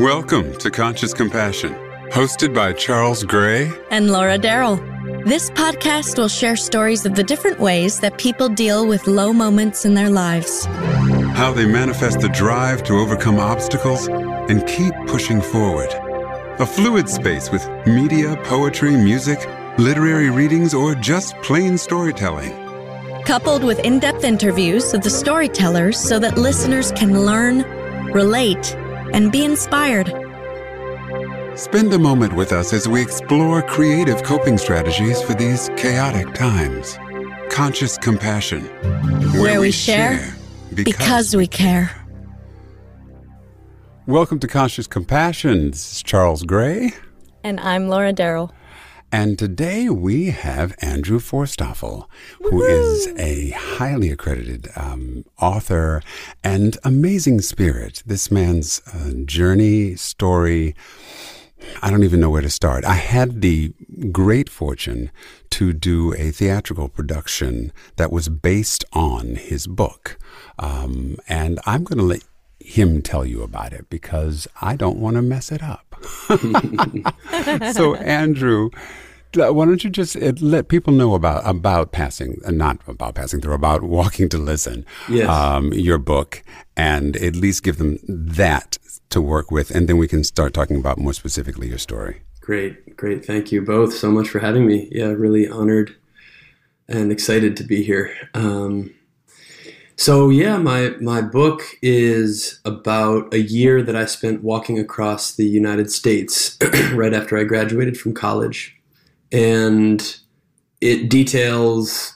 Welcome to Conscious Compassion, hosted by Charles Gray and Laura Darrell. This podcast will share stories of the different ways that people deal with low moments in their lives, how they manifest the drive to overcome obstacles and keep pushing forward. A fluid space with media, poetry, music, literary readings, or just plain storytelling. Coupled with in depth interviews of the storytellers so that listeners can learn, relate, and be inspired. Spend a moment with us as we explore creative coping strategies for these chaotic times. Conscious Compassion, where, where we, we, share, share because, because, we care. Welcome to Conscious Compassion. This is Charles Gray. And I'm Laura Darrell. And today we have Andrew Forsthoefel, who is a highly accredited um, author and amazing spirit. This man's uh, journey, story, I don't even know where to start. I had the great fortune to do a theatrical production that was based on his book. Um, and I'm going to let him tell you about it because I don't want to mess it up. so, Andrew, why don't you just uh, let people know about about passing, uh, not about passing through, about walking to listen, yes. um, your book, and at least give them that to work with, and then we can start talking about more specifically your story. Great, great. Thank you both so much for having me. Yeah, really honored and excited to be here. Um, so yeah, my my book is about a year that I spent walking across the United States right after I graduated from college, and it details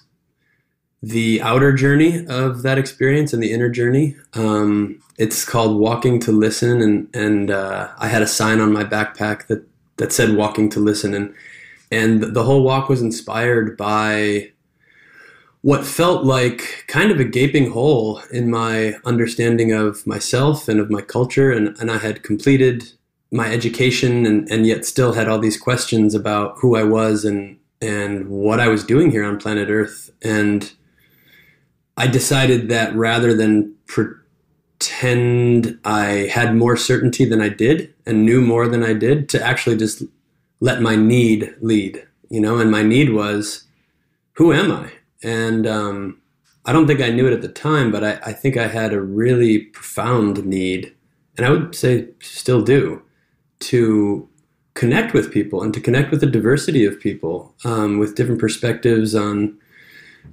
the outer journey of that experience and the inner journey. Um, it's called Walking to Listen, and and uh, I had a sign on my backpack that that said Walking to Listen, and and the whole walk was inspired by what felt like kind of a gaping hole in my understanding of myself and of my culture. And, and I had completed my education and, and yet still had all these questions about who I was and, and what I was doing here on planet Earth. And I decided that rather than pretend I had more certainty than I did and knew more than I did, to actually just let my need lead, you know, and my need was, who am I? And um, I don't think I knew it at the time, but I, I, think I had a really profound need, and I would say still do, to connect with people and to connect with a diversity of people um, with different perspectives on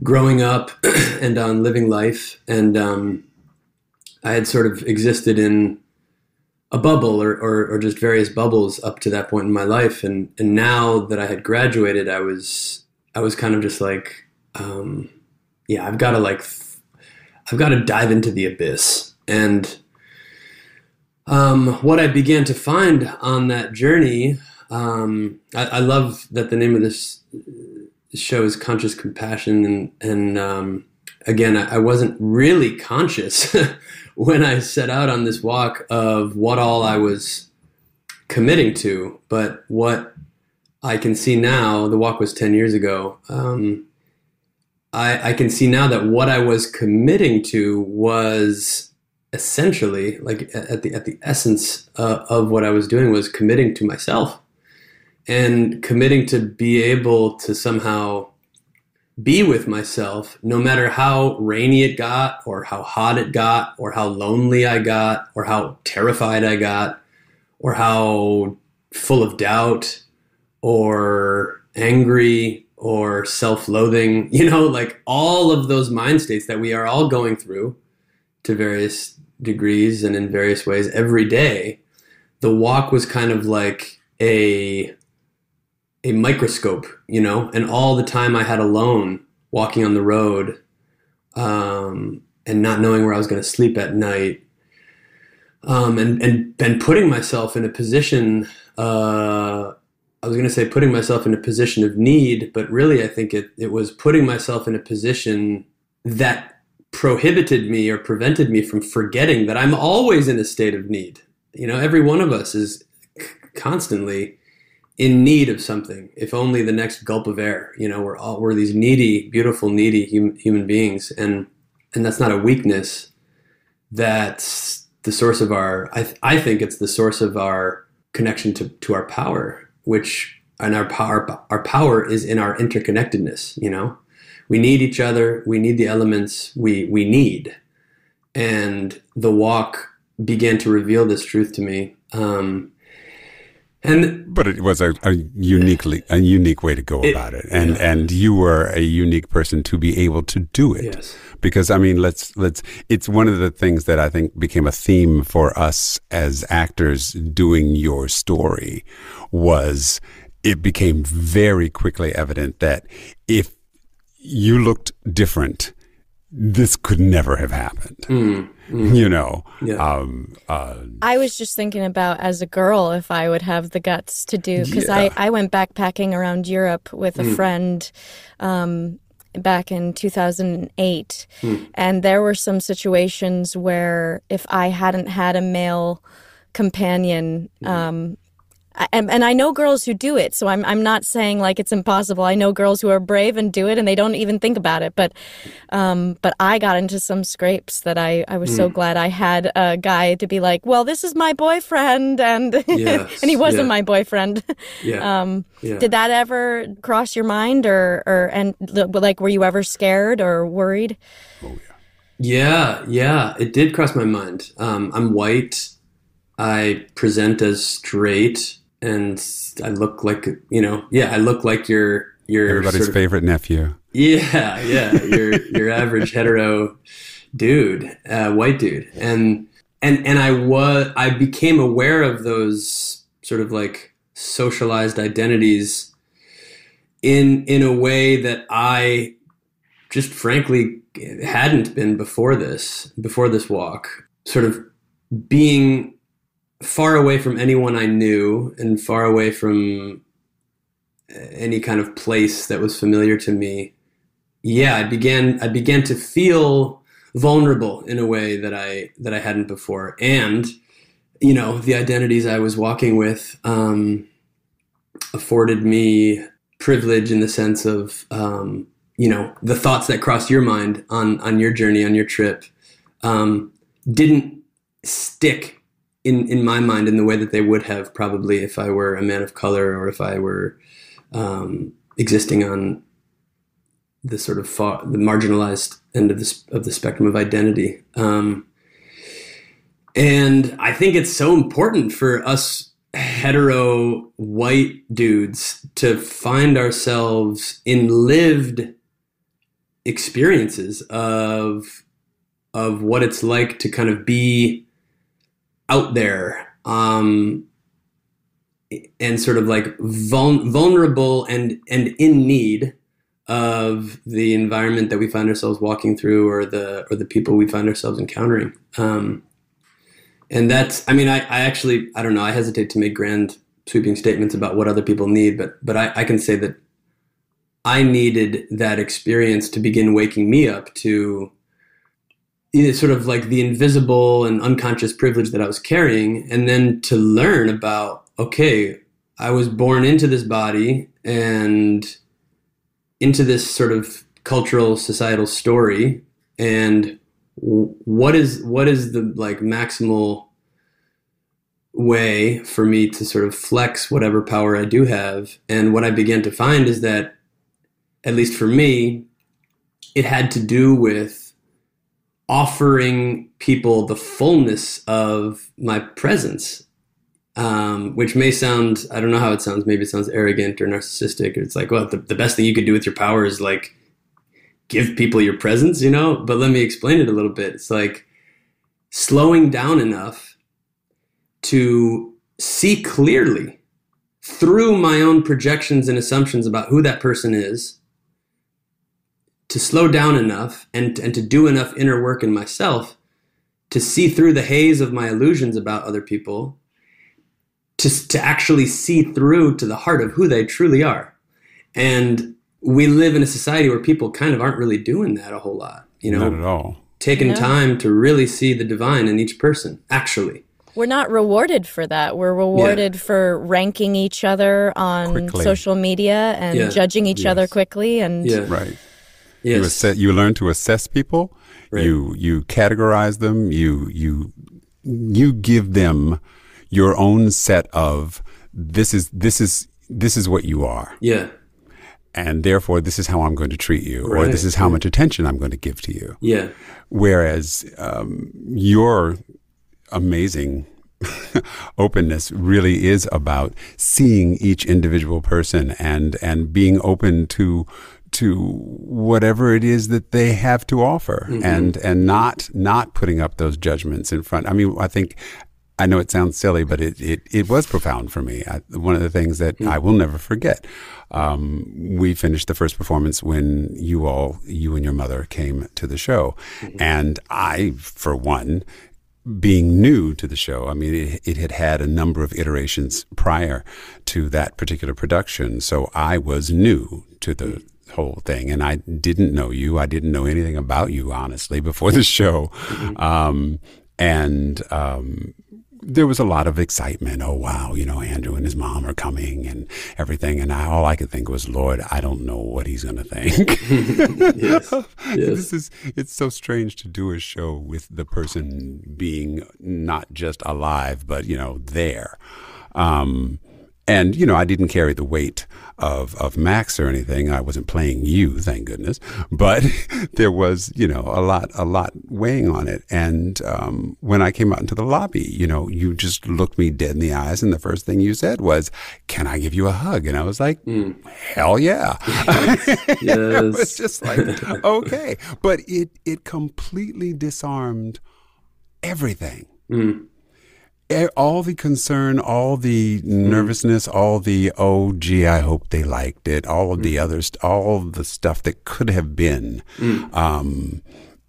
growing up and on living life. And um, I had sort of existed in a bubble or, or, or, just various bubbles up to that point in my life. And, and now that I had graduated, I was, I was kind of just like, um, yeah, I've got to like, I've got to dive into the abyss. And um, what I began to find on that journey, um, I, I, love that the name of this show is Conscious Compassion. And, and um, again, I, I wasn't really conscious when I set out on this walk of what all I was committing to, but what I can see now, the walk was 10 years ago. Um, I, I can see now that what I was committing to was essentially like at the at the essence uh, of what I was doing was committing to myself and committing to be able to somehow be with myself no matter how rainy it got or how hot it got or how lonely I got or how terrified I got or how full of doubt or angry or self-loathing you know like all of those mind states that we are all going through to various degrees and in various ways every day the walk was kind of like a a microscope you know? And all the time i had alone walking on the road um, and not knowing where i was going to sleep at night um, and and and putting myself in a position uh, I was going to say putting myself in a position of need, but really I think it, it was putting myself in a position that prohibited me or prevented me from forgetting that I'm always in a state of need. You know, every one of us is constantly in need of something, if only the next gulp of air. You know, we're all we're these needy, beautiful, needy hum, human beings, and and that's not a weakness. That's the source of our I, th- I think it's the source of our connection to, to our power which and our power our power is in our interconnectedness you know we need each other we need the elements we we need and the walk began to reveal this truth to me um, and but it was a, a uniquely a unique way to go it, about it, and yeah. and you were a unique person to be able to do it. Yes. Because I mean, let's let's. It's one of the things that I think became a theme for us as actors doing your story was it became very quickly evident that if you looked different, this could never have happened. Mm. Mm. You know, yeah. um, uh, I was just thinking about as a girl if I would have the guts to do because yeah. I, I went backpacking around Europe with a mm. friend um, back in 2008, mm. and there were some situations where if I hadn't had a male companion, mm-hmm. um, and, and I know girls who do it, so I'm I'm not saying like it's impossible. I know girls who are brave and do it, and they don't even think about it. But, um, but I got into some scrapes that I I was mm. so hmm. glad I had a guy to be like, well, this is my boyfriend, and yes, and he wasn't yeah. my boyfriend. Yeah. um, yeah. Did that ever cross your mind, or or and like were you ever scared or worried? Oh yeah. Yeah, yeah, it did cross my mind. Um, I'm white. I present as straight and I look like you know, yeah, I look like your your everybody's sort of, favorite nephew. Yeah, yeah, your your average hetero dude, uh, white dude, and and and I was I became aware of those sort of like socialized identities in in a way that I just frankly hadn't been before this before this walk. Sort of being far away from anyone I knew and far away from any kind of place that was familiar to me. Yeah, I began I began to feel vulnerable in a way that I that I hadn't before, and you know the identities I was walking with um, afforded me privilege in the sense of um, you know the thoughts that crossed your mind on on your journey on your trip um, didn't stick in in my mind in the way that they would have probably if I were a man of color or if I were um, existing on the sort of far, the marginalized end of the of the spectrum of identity. Um, and I think it's so important for us hetero white dudes to find ourselves in lived experiences of of what it's like to kind of be out there um, and sort of like vul- vulnerable and and in need of the environment that we find ourselves walking through or the or the people we find ourselves encountering. Um, and that's i mean I, I actually i don't know i hesitate to make grand sweeping statements about what other people need but but i, I can say that i needed that experience to begin waking me up to sort of like the invisible and unconscious privilege that I was carrying, and then to learn about okay, I was born into this body and into this sort of cultural societal story, and what is what is the like maximal way for me to sort of flex whatever power I do have, and what I began to find is that, at least for me, it had to do with offering people the fullness of my presence um, which may sound i don't know how it sounds maybe it sounds arrogant or narcissistic. It's like well the, the best thing you could do with your power is like give people your presence you know? But let me explain it a little bit. It's like slowing down enough to see clearly through my own projections and assumptions about who that person is to slow down enough and, and to do enough inner work in myself to see through the haze of my illusions about other people, to, to actually see through to the heart of who they truly are. And we live in a society where people kind of aren't really doing that a whole lot, you know? Not at all. Taking time to really see the divine in each person, actually. We're not rewarded for that. We're rewarded yeah. for ranking each other on quickly. social media and yeah. judging each yes. other quickly and yeah. right Yes. You, assess, you learn to assess people. Right. You you categorize them. You you you give them your own set of this is this is this is what you are. Yeah. And therefore, this is how I'm going to treat you, Right. or this is how much attention I'm going to give to you. Yeah. Whereas um, your amazing openness really is about seeing each individual person and and being open to to whatever it is that they have to offer mm-hmm. and and not not putting up those judgments in front. I mean, I think I know it sounds silly, but it, it, it was profound for me. I, one of the things that mm. I will never forget. Um, we finished the first performance when you all, you and your mother came to the show. Mm-hmm. And I, for one, being new to the show, I mean, it, it had had a number of iterations prior to that particular production. So I was new to the mm. Whole thing and I didn't know you. I didn't know anything about you, honestly, before the show. Um, and, um, there was a lot of excitement. Oh wow, you know, Andrew and his mom are coming and everything. And I, all I could think was, Lord, I don't know what he's going to think. Yes. This is it's so strange to do a show with the person being not just alive, but you know, there. Um, and you know, I didn't carry the weight of of Max or anything. I wasn't playing you, thank goodness. But there was, you know, a lot a lot weighing on it. And um, when I came out into the lobby, you know, you just looked me dead in the eyes, and the first thing you said was, "Can I give you a hug?" And I was like, "Hell yeah!" it was just like okay but it it completely disarmed everything E- all the concern all the mm-hmm. nervousness all the oh gee i hope they liked it all of the mm-hmm. others all the stuff that could have been mm. um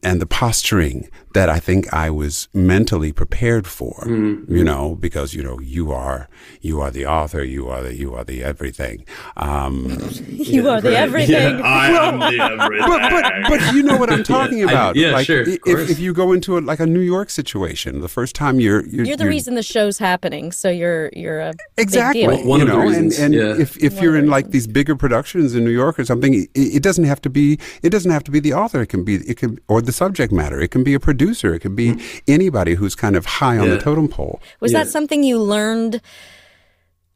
and the posturing that I think I was mentally prepared for, you know, because you know you are you are the author, you are the you are the everything. Um, You are the everything. Yeah, I am the everything. but, but but you know what I'm talking I- about. yeah, like, sure, If, if you go into a, like a New York situation, the first time you're you're, You're the reason the show's happening, so you're you're a exactly big deal. One you of the know, reasons, and, and yeah. if if One you're of the in like these bigger productions in New York or something, it, it doesn't have to be it doesn't have to be the author. It can be it can or the subject matter. It can be a producer. It could be anybody who's kind of high on the Mm. Totem pole. Was Yeah. that something you learned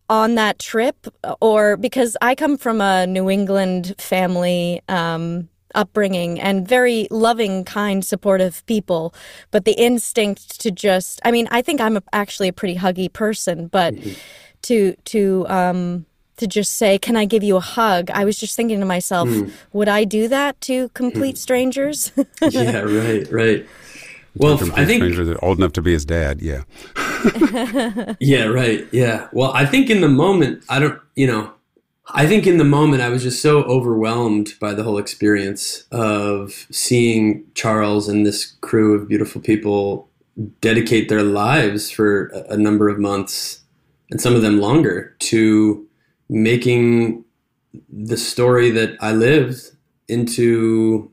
on that trip, or because I come from a New England family um, upbringing and very loving, kind, supportive people, but the instinct to just—I mean, I think I'm a, actually a pretty huggy person, but to to um, to just say, "Can I give you a hug?" I was just thinking to myself, would I do that to complete strangers? yeah. Right. Right. Well, Complete I think strangers that old enough to be his dad. Yeah. Yeah, right. Yeah. Well, I think in the moment, I don't, you know, I think in the moment I was just so overwhelmed by the whole experience of seeing Charles and this crew of beautiful people dedicate their lives for a, a number of months and some of them longer to making the story that I lived into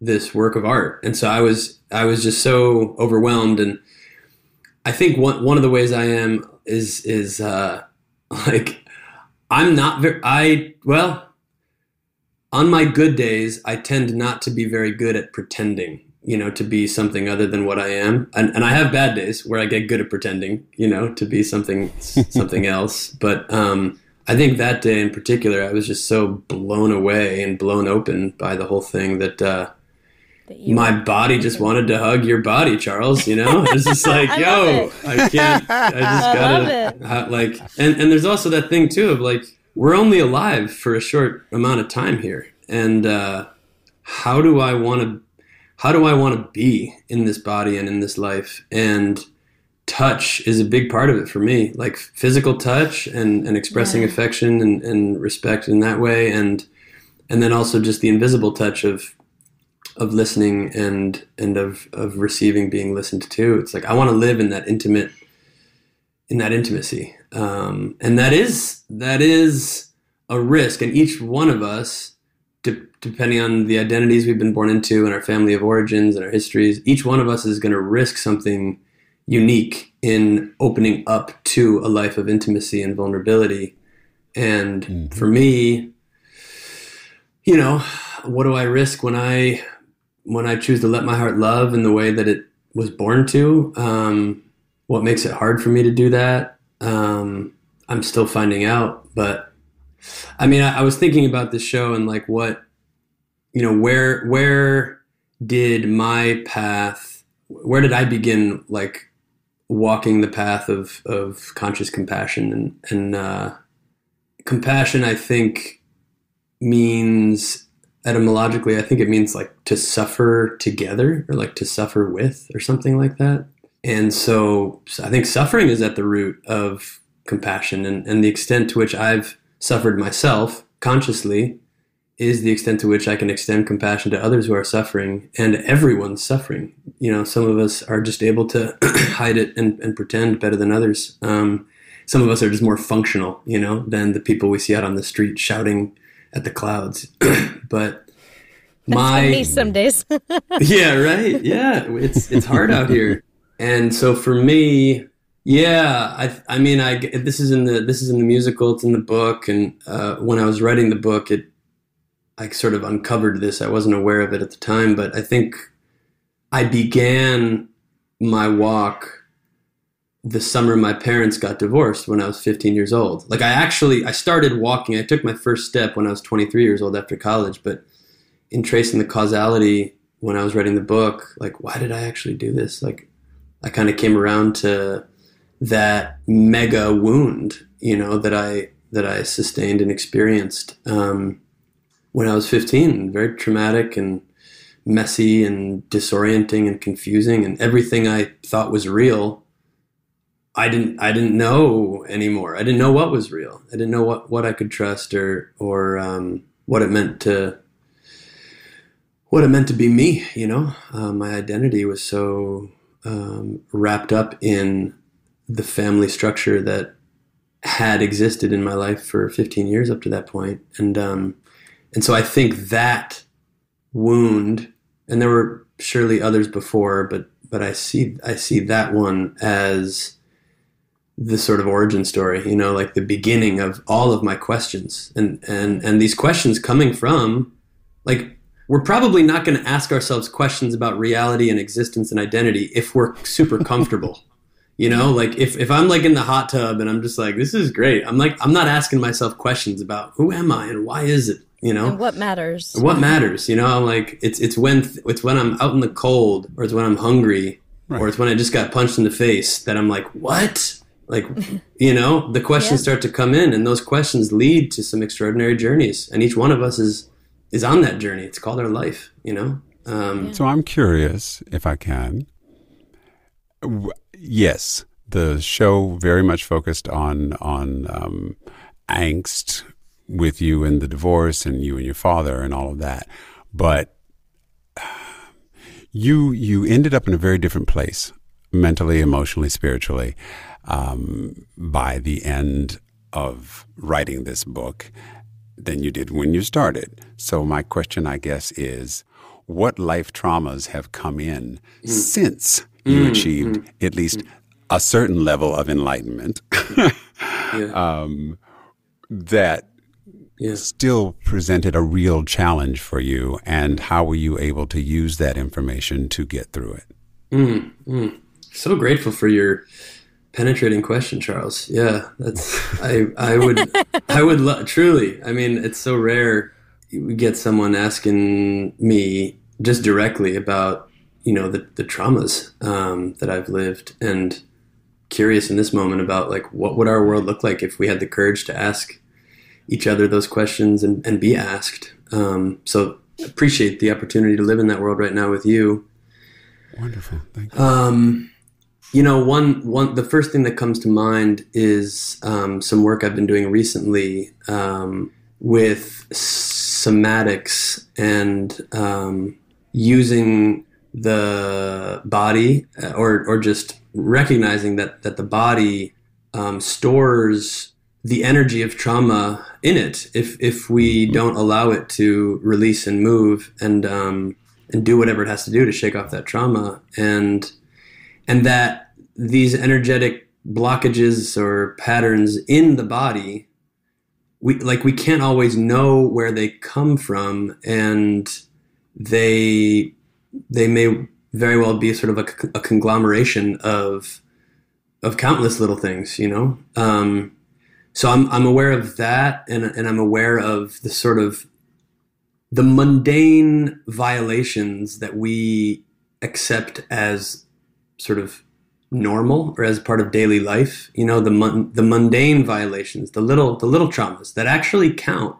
this work of art. And so I was I was just so overwhelmed and I think one one of the ways I am is is uh, like I'm not very I well on my good days I tend not to be very good at pretending you know to be something other than what I am. And, and I have bad days where I get good at pretending you know to be something something else. But um, I think that day in particular I was just so blown away and blown open by the whole thing that uh, That you- my body just wanted to hug your body, Charles. You know, it's just like, I yo, I can't. I just I gotta love it. ha- like. And and there's also that thing too of like we're only alive for a short amount of time here, and uh, how do I want to? How do I want to be in this body and in this life? And touch is a big part of it for me, like physical touch and and expressing Yeah. affection and, and respect in that way, and and then also just the invisible touch of of listening and and of of receiving being listened to. It's like i want to live in that intimate in that intimacy. Um, and that is that is a risk and each one of us de- depending on the identities we've been born into and our family of origins and our histories each one of us is going to risk something unique in opening up to a life of intimacy and vulnerability. And for me you know what do i risk when i when I choose to let my heart love in the way that it was born to, um, what makes it hard for me to do that, um, I'm still finding out. But I mean, I, I was thinking about this show and like what, you know, where where did my path? Where did I begin? Like walking the path of of conscious compassion and and uh, compassion. I think means etymologically, I think it means like to suffer together or like to suffer with or something like that. And so, I think suffering is at the root of compassion and, and the extent to which I've suffered myself consciously is the extent to which I can extend compassion to others who are suffering and everyone's suffering. You know, some of us are just able to hide it and, and, pretend better than others. Um, some of us are just more functional, you know, than the people we see out on the street shouting at the clouds. but my me some days. yeah, right. Yeah, it's it's hard out here, and so for me, yeah, I I mean, I this is in the this is in the musical. It's in the book, and uh, when I was writing the book, it I sort of uncovered this. I wasn't aware of it at the time, but I think I began my walk the summer my parents got divorced when I was 15 years old. Like I actually I started walking. I took my first step when I was 23 years old after college, but in tracing the causality when I was writing the book, like why did I actually do this? Like I kind of came around to that mega wound, you know, that I that I sustained and experienced um, when I was 15. Very traumatic and messy and disorienting and confusing, and everything I thought was real I didn't I didn't know anymore. I didn't know what was real. I didn't know what, what I could trust or or um, what it meant to what it meant to be me. You know, uh, my identity was so um, wrapped up in the family structure that had existed in my life for 15 years up to that point, and um, and so I think that wound, and there were surely others before, but but I see I see that one as the sort of origin story, you know, like the beginning of all of my questions. And and and these questions coming from like we're probably not going to ask ourselves questions about reality and existence and identity if we're super comfortable. you know, like if, if I'm like in the hot tub and I'm just like, this is great. I'm like, I'm not asking myself questions about who am I and why is it, you know, and what matters, what matters, you know, I'm like, it's, it's when, it's when I'm out in the cold or it's when I'm hungry right. or it's when I just got punched in the face that I'm like, what? like you know the questions yeah. start to come in and those questions lead to some extraordinary journeys and each one of us is is on that journey. It's called our life you know? Um, yeah. so i'm curious if i can yes the show very much focused on on um, angst with you and the divorce and you and your father and all of that. But you you ended up in a very different place mentally emotionally spiritually um, by the end of writing this book than you did when you started. So, my question, I guess, is what life traumas have come in mm. since you mm, achieved mm, at least mm. a certain level of enlightenment yeah. um, that yeah. still presented a real challenge for you? And how were you able to use that information to get through it? Mm, mm. So grateful for your penetrating question, Charles. Yeah, that's I I would I would lo- truly. I mean, it's so rare we get someone asking me just directly about you know the the traumas um, that I've lived and curious in this moment about like what would our world look like if we had the courage to ask each other those questions and, and be asked. Um, so appreciate the opportunity to live in that world right now with you. Wonderful. Thank you. Um, you know, one one the first thing that comes to mind is um, some work I've been doing recently um, with somatics and um, using the body, uh, or or just recognizing that that the body um, stores the energy of trauma in it. If if we don't allow it to release and move and um, and do whatever it has to do to shake off that trauma. And and that these energetic blockages or patterns in the body we like we can't always know where they come from and they they may very well be sort of a, a conglomeration of of countless little things, you know. Um, so I'm I'm aware of that, and and I'm aware of the sort of the mundane violations that we accept as sort of normal or as part of daily life. You know, the the mundane violations, the little the little traumas that actually count.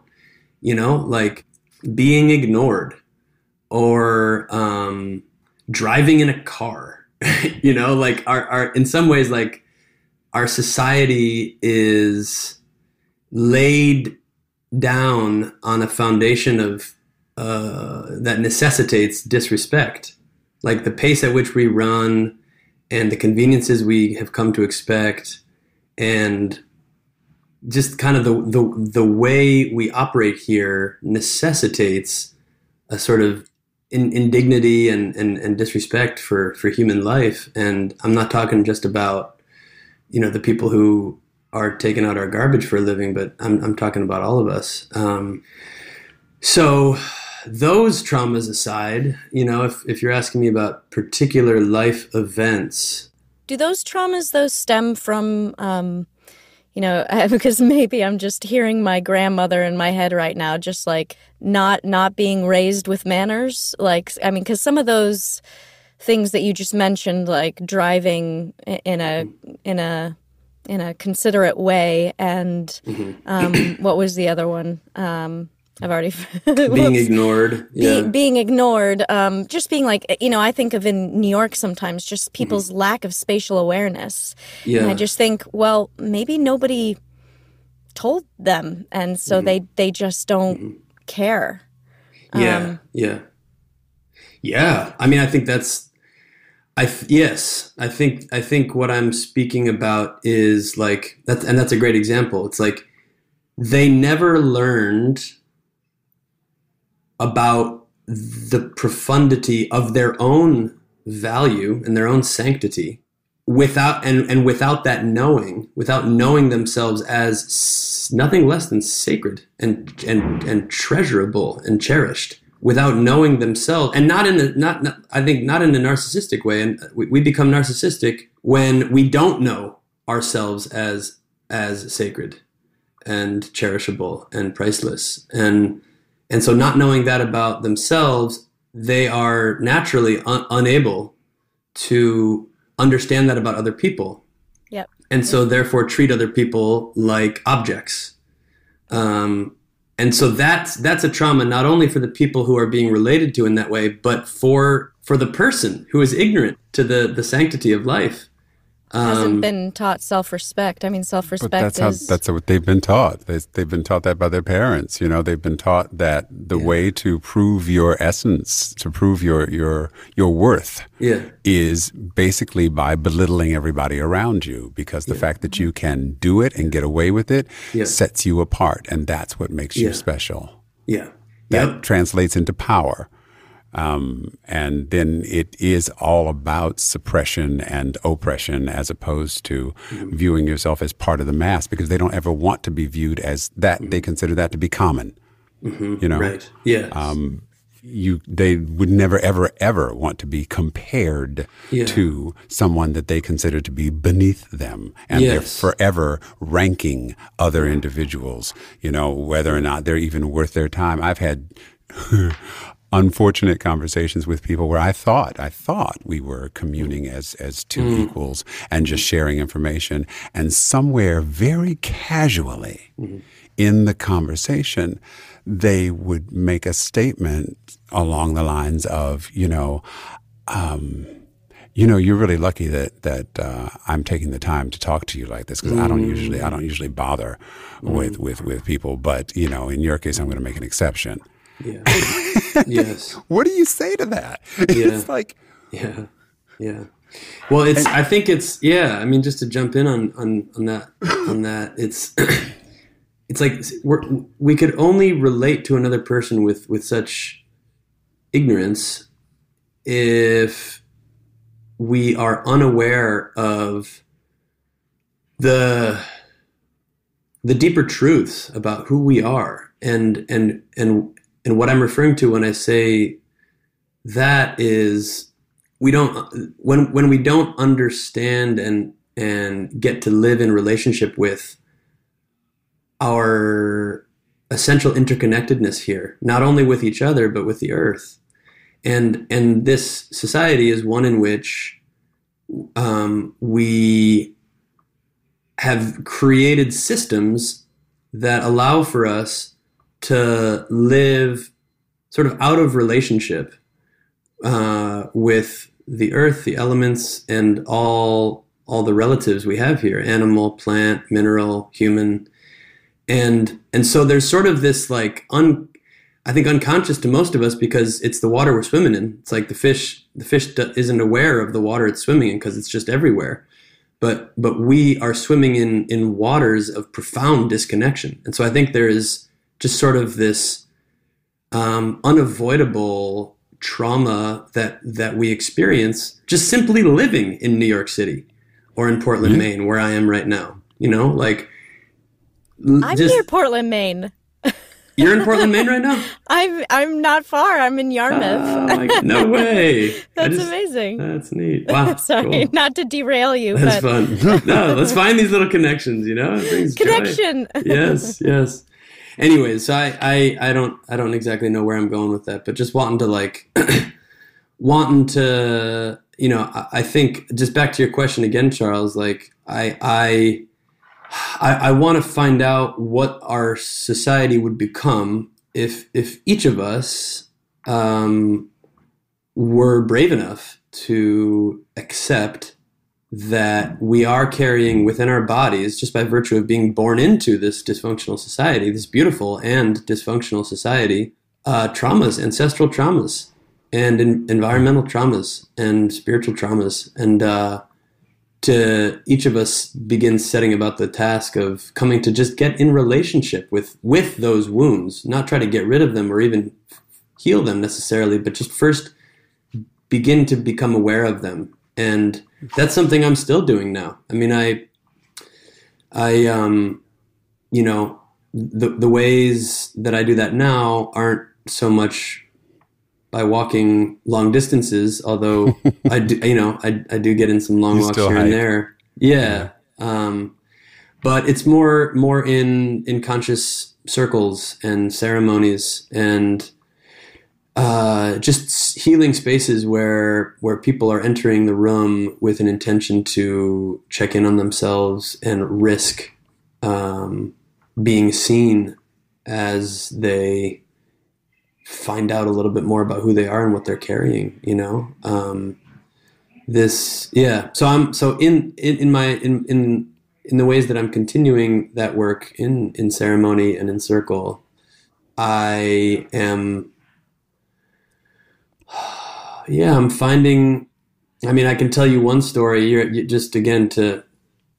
You know, like being ignored or um, driving in a car. you know, like our, our in some ways like our society is laid down on a foundation of uh, that necessitates disrespect, like the pace at which we run and the conveniences we have come to expect, and just kind of the the, the way we operate here necessitates a sort of in, indignity and, and, and disrespect for, for human life. And I'm not talking just about you know the people who are taking out our garbage for a living, but I'm I'm talking about all of us. Um, so those traumas aside, you know, if if you're asking me about particular life events, do those traumas though, stem from? Um, you know, because maybe I'm just hearing my grandmother in my head right now, just like not not being raised with manners. Like, I mean, because some of those things that you just mentioned, like driving in a in a in a considerate way, and mm-hmm. um, what was the other one? Um, I've already being ignored. Yeah. Be, being ignored. Um, just being like you know, I think of in New York sometimes just mm-hmm. people's mm-hmm. lack of spatial awareness. Yeah. And I just think, well, maybe nobody told them, and so mm-hmm. they they just don't mm-hmm. care. Yeah. Um, yeah. Yeah. I mean, I think that's I th- yes, I think I think what I'm speaking about is like that's and that's a great example. It's like they never learned about the profundity of their own value and their own sanctity without and and without that knowing without knowing themselves as nothing less than sacred and and and treasurable and cherished without knowing themselves and not in the not, not i think not in a narcissistic way and we, we become narcissistic when we don't know ourselves as as sacred and cherishable and priceless. And and so not knowing that about themselves they are naturally un- unable to understand that about other people. Yep. And so therefore treat other people like objects. Um, and so that's that's a trauma not only for the people who are being related to in that way but for for the person who is ignorant to the the sanctity of life um, hasn't been taught self-respect. I mean, self-respect but that's is... how that's what they've been taught. They, have been taught that by their parents. You know, they've been taught that the yeah. way to prove your essence, to prove your your your worth, yeah. is basically by belittling everybody around you. Because the yeah. fact that you can do it and get away with it sets you apart, and that's what makes you special. Yeah, that yep. translates into power. Um, and then it is all about suppression and oppression as opposed to mm-hmm. viewing yourself as part of the mass because they don't ever want to be viewed as that. Mm-hmm. They consider that to be common. Mm-hmm. You know, right? Yeah. Um, you they would never ever ever want to be compared yeah. to someone that they consider to be beneath them and yes. they're forever ranking other individuals you know whether or not they're even worth their time i've had unfortunate conversations with people where I thought I thought we were communing as as two mm. equals and just sharing information and somewhere very casually mm-hmm. in the conversation they would make a statement along the lines of you know um, you know, you're really lucky that that uh, I'm taking the time to talk to you like this because mm. I don't usually I don't usually bother mm. with with with people. But you know, in your case, I'm going to make an exception. Yeah. yes. What do you say to that? Yeah. It's like Yeah. Yeah. Well, it's and, I think it's yeah, I mean just to jump in on on on that on that it's it's like we're, we could only relate to another person with with such ignorance if we are unaware of the the deeper truths about who we are and and and and what I'm referring to when I say that is we don't when when we don't understand and and get to live in relationship with our essential interconnectedness here, not only with each other but with the earth. And and this society is one in which um, we have created systems that allow for us to live sort of out of relationship uh, with the earth, the elements, and all all the relatives we have here: animal, plant, mineral, human, and and so there's sort of this like un, I think unconscious to most of us because it's the water we're swimming in. It's like the fish the fish isn't aware of the water it's swimming in because it's just everywhere. But but we are swimming in in waters of profound disconnection, and so I think there is just sort of this um, unavoidable trauma that that we experience just simply living in New York City or in Portland, mm-hmm. Maine, where I am right now. You know, like I'm just, near Portland, Maine. You're in Portland, Maine right now? I'm I'm not far. I'm in Yarmouth. Oh, no way. that's just, amazing. That's neat. Wow. Sorry, cool. not to derail you. That's but... fun. No, let's find these little connections, you know? Connection. Joy. Yes, yes. Anyways, so I, I I don't I don't exactly know where I'm going with that, but just wanting to like wanting to you know, I, I think just back to your question again, Charles, like I I I, I want to find out what our society would become if if each of us um, were brave enough to accept that we are carrying within our bodies, just by virtue of being born into this dysfunctional society, this beautiful and dysfunctional society, uh, traumas, ancestral traumas, and in, environmental traumas, and spiritual traumas, and uh, to each of us begin setting about the task of coming to just get in relationship with with those wounds not try to get rid of them or even heal them necessarily but just first begin to become aware of them. And that's something i'm still doing now i mean i i um you know the the ways that i do that now aren't so much by walking long distances. Although I do, you know, I, I do get in some long you walks here and there. Yeah. yeah. Um, but it's more more in in conscious circles and ceremonies and uh, just healing spaces where where people are entering the room with an intention to check in on themselves and risk um, being seen as they find out a little bit more about who they are and what they're carrying you know? Um, this yeah. So i'm so in in, in my in, in in the ways that i'm continuing that work in in ceremony and in circle i am yeah i'm finding i mean i can tell you one story you're just again to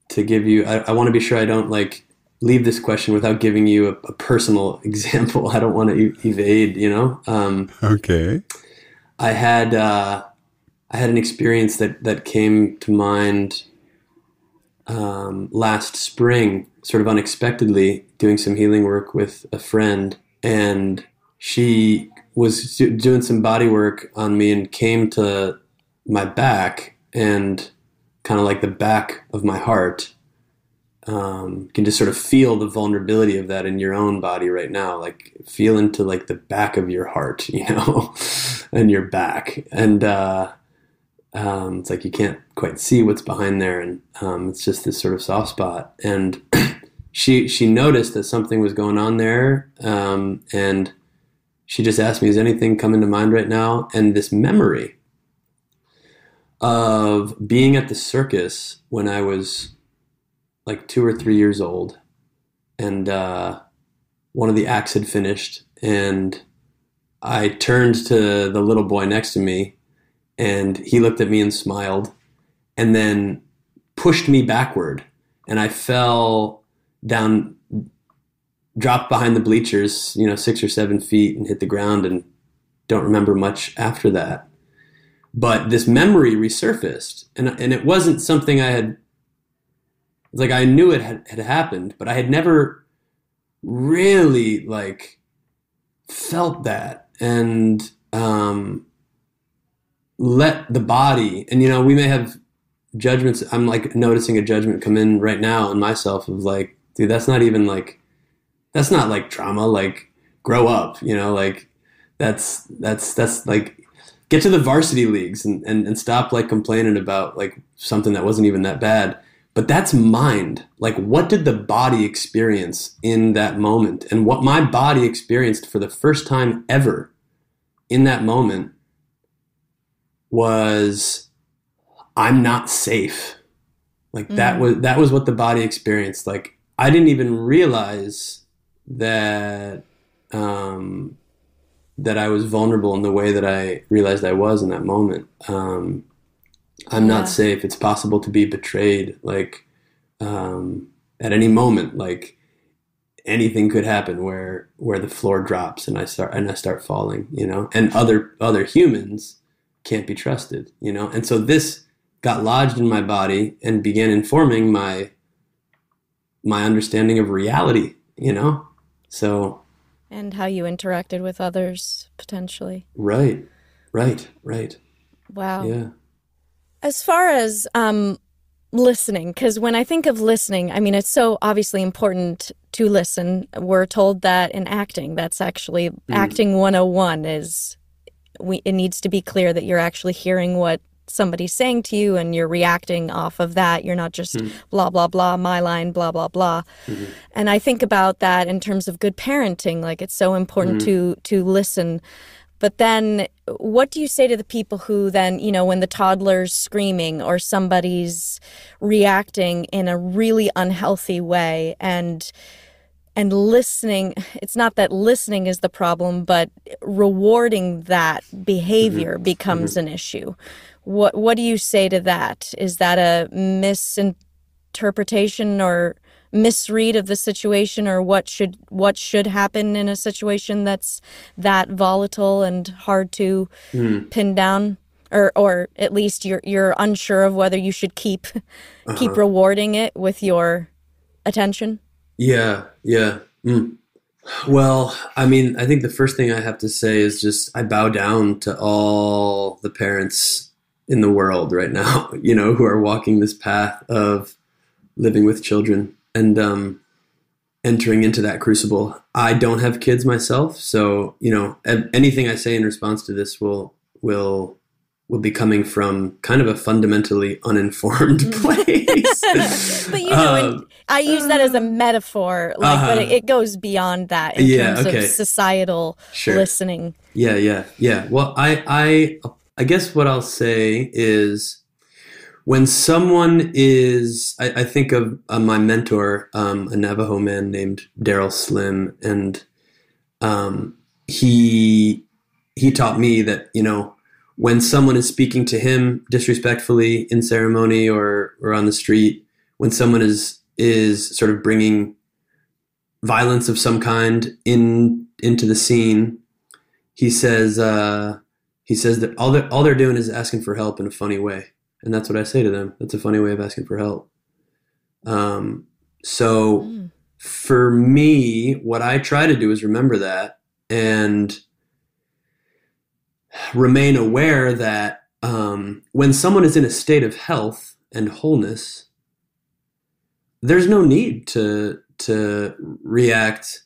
to give you i, I want to be sure i don't like leave this question without giving you a, a personal example. I don't want to e- evade, you know. Um, okay. I had uh, I had an experience that that came to mind um, last spring, sort of unexpectedly, doing some healing work with a friend, and she was doing some body work on me and came to my back and kind of like the back of my heart. Um, can just sort of feel the vulnerability of that in your own body right now like feel into like the back of your heart you know and your back. And uh, um, it's like you can't quite see what's behind there and um, it's just this sort of soft spot. And she she noticed that something was going on there um, and she just asked me is anything coming to mind right now? And this memory of being at the circus when i was like two or three years old, and uh, one of the acts had finished, and I turned to the little boy next to me, and he looked at me and smiled, and then pushed me backward, and I fell down, dropped behind the bleachers, you know, six or seven feet, and hit the ground, and don't remember much after that. But this memory resurfaced, and and it wasn't something I had like I knew it had, had happened, but I had never really like felt that and um, let the body and you know we may have judgments i'm like noticing a judgment come in right now on myself of like dude that's not even like that's not like trauma like grow up you know like that's that's that's like get to the varsity leagues and, and, and stop like complaining about like something that wasn't even that bad. But that's mind. Like what did the body experience in that moment? And what my body experienced for the first time ever in that moment was i'm not safe. Like mm. that was that was what the body experienced. Like i didn't even realize that um that I was vulnerable in the way that I realized I was in that moment. Um, I'm not safe. It's possible to be betrayed. Like um, at any moment, like anything could happen where where the floor drops and I start and I start falling. You know, and other other humans can't be trusted. You know, and so this got lodged in my body and began informing my my understanding of reality. You know, so and how you interacted with others potentially. Right, right, right. Wow. Yeah. As far as um, listening, because when I think of listening, I mean, it's so obviously important to listen. We're told that in acting, that's actually mm. acting 101 is we, it needs to be clear that you're actually hearing what somebody's saying to you and you're reacting off of that. You're not just mm. blah, blah, blah, my line, blah, blah, blah. Mm-hmm. And I think about that in terms of good parenting. Like it's so important mm-hmm. to to listen. But then what do you say to the people who then, you know, when the toddler's screaming or somebody's reacting in a really unhealthy way and and listening it's not that listening is the problem but rewarding that behavior mm-hmm. becomes mm-hmm. an issue what what do you say to that? Is that a misinterpretation or misread of the situation or what should what should happen in a situation that's that volatile and hard to mm. pin down? Or, or at least you're you're unsure of whether you should keep uh-huh. keep rewarding it with your attention. Yeah, yeah. Mm. Well, I mean, I think the first thing I have to say is just I bow down to all the parents in the world right now, you know, who are walking this path of living with children and um, entering into that crucible. I don't have kids myself, so you know, anything I say in response to this will will will be coming from kind of a fundamentally uninformed place. but you know, um, I use that as a metaphor, like, uh-huh. but it, it, goes beyond that in yeah, terms okay. of societal sure. listening. Yeah, yeah, yeah. Well, I I I guess what I'll say is when someone is, I, I think of uh, my mentor, um, a Navajo man named Daryl Slim, and um, he he taught me that you know when someone is speaking to him disrespectfully in ceremony or or on the street, when someone is is sort of bringing violence of some kind in into the scene, he says. Uh, he says that all they're, all they're doing is asking for help in a funny way. And that's what I say to them. That's a funny way of asking for help. Um, so mm. for me, what I try to do is remember that and remain aware that um, when someone is in a state of health and wholeness, there's no need to to react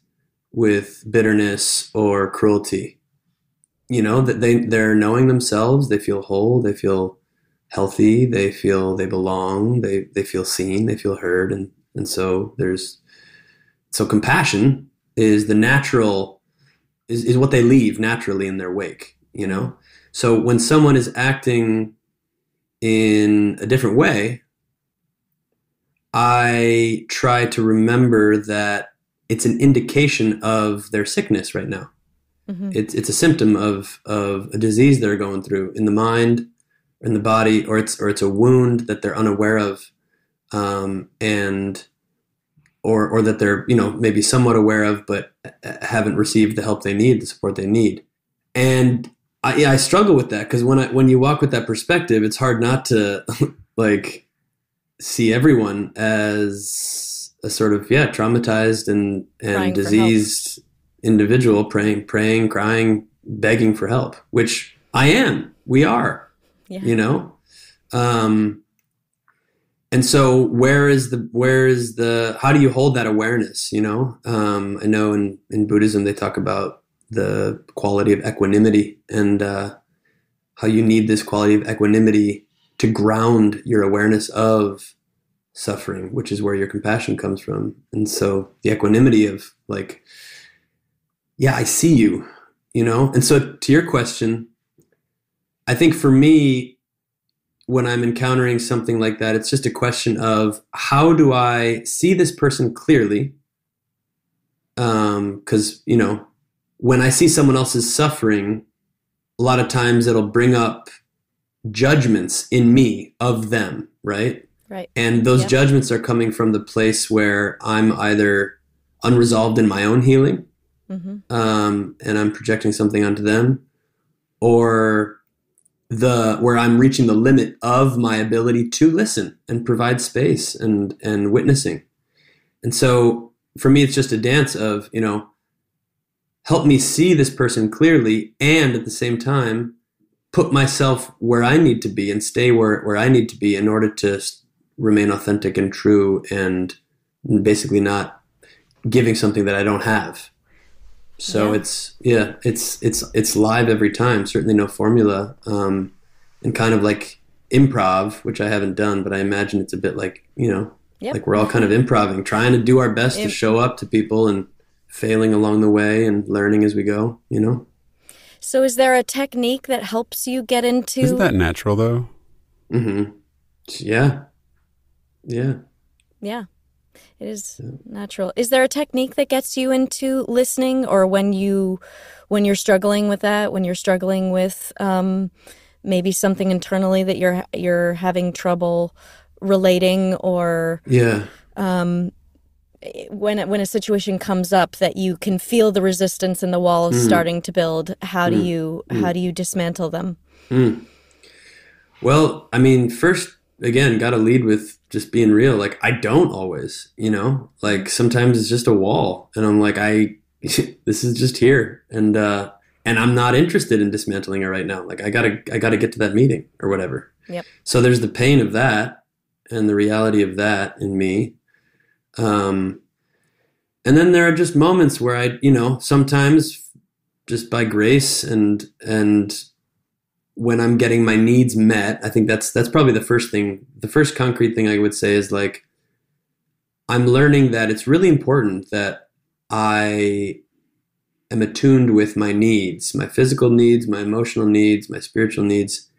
with bitterness or cruelty you know that they they're knowing themselves. They feel whole. They feel healthy. They feel they belong. They they feel seen. They feel heard. And and so there's so compassion is the natural is, is what they leave naturally in their wake you know? So when someone is acting in a different way i try to remember that it's an indication of their sickness right now Mm-hmm. It's it's a symptom of of a disease they're going through in the mind, in the body, or it's or it's a wound that they're unaware of, um, and or or that they're you know maybe somewhat aware of, but haven't received the help they need, the support they need, and I, yeah, I struggle with that because when I when you walk with that perspective, it's hard not to like see everyone as a sort of yeah traumatized and and diseased individual praying, praying, crying, begging for help, which I am. We are. Yeah. You know, um, and so where is the where is the how do you hold that awareness you know um, i know in in buddhism they talk about the quality of equanimity and uh, how you need this quality of equanimity to ground your awareness of suffering which is where your compassion comes from and so the equanimity of like yeah i see you you know and so to your question i think for me when I'm encountering something like that, it's just a question of how do I see this person clearly? Because, um, you know, when I see someone else's suffering, a lot of times it'll bring up judgments in me of them, right? Right. And those yep. judgments are coming from the place where I'm either unresolved in my own healing mm-hmm. um, and I'm projecting something onto them, or the where I'm reaching the limit of my ability to listen and provide space and and witnessing. And so for me it's just a dance of, you know, help me see this person clearly and at the same time put myself where I need to be and stay where where I need to be in order to remain authentic and true and basically not giving something that I don't have. So yeah. it's yeah, it's it's it's live every time. Certainly no formula, um, and kind of like improv, which I haven't done, but I imagine it's a bit like you know, yep. like we're all kind of improvising, trying to do our best to show up to people and failing along the way and learning as we go. You know. So, is there a technique that helps you get into? Isn't that natural though? Mm-hmm. Yeah. Yeah. Yeah. It is yeah. natural. Is there a technique that gets you into listening, or when you when you're struggling with that, when you're struggling with um, maybe something internally that you're you're having trouble relating, or yeah, um, when when a situation comes up that you can feel the resistance and the walls mm. starting to build. How mm. do you mm. how do you dismantle them? Mm. Well, I mean, first again, got to lead with just being real. Like I don't always, you know, like sometimes it's just a wall and I'm like, I, this is just here. And, uh, and I'm not interested in dismantling it right now. Like I gotta, I gotta get to that meeting or whatever. Yep. So there's the pain of that and the reality of that in me. Um, and then there are just moments where I, you know, sometimes just by grace and, and when I'm getting my needs met, I think that's that's probably the first thing. The first concrete thing I would say is like I'm learning that it's really important that I am attuned with my needs, my physical needs, my emotional needs, my spiritual needs,